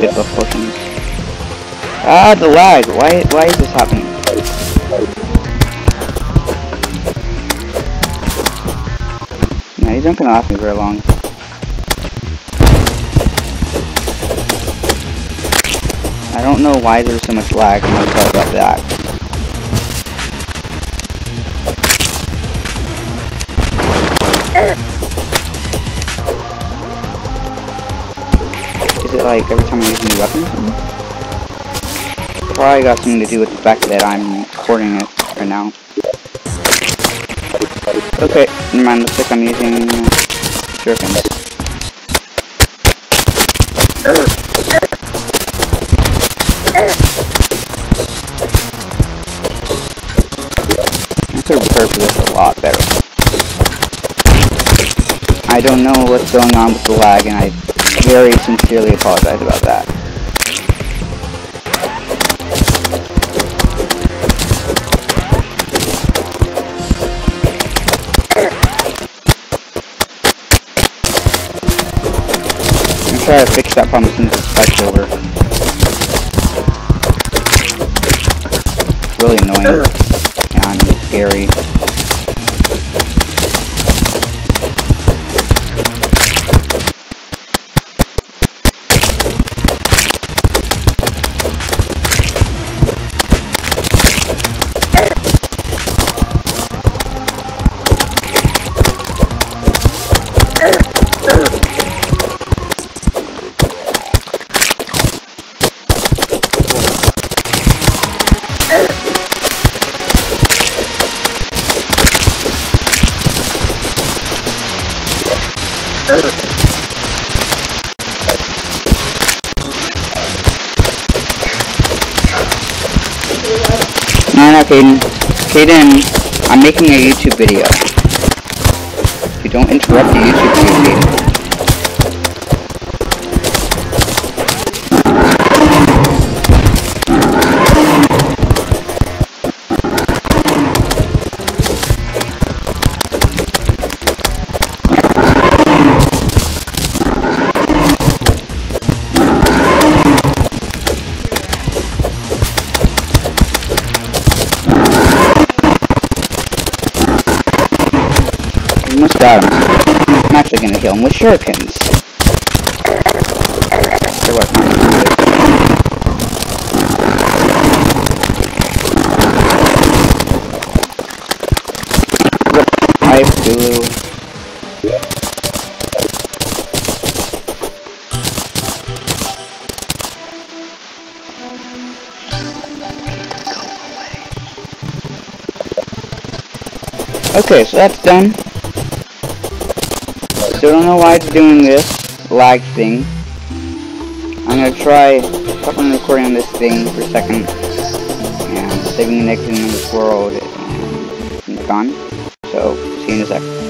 good buff potions. Ah, the lag. Why? Why is this happening? Yeah, these aren't gonna last me very long. I don't know why there's so much lag. I'm talk about that. Like every time I use a new weapon? Probably got something to do with the fact that I'm recording it right now. Okay, never mind, looks like I'm using prepare for this a lot better. I don't know what's going on with the lag, and I very sincerely apologize about that. I'm trying to fix that problem since it's spiked over. It's really annoying and scary. No, no, Caden. Caden, I'm making a YouTube video. If you don't interrupt the YouTube video, I'm actually gonna kill him with shurikens. Pipe, Cthulhu. Okay, so that's done. Still don't know why it's doing this lag thing. I'm gonna try fucking recording this thing for a second and saving the next in this world and it's gone. So see you in a sec.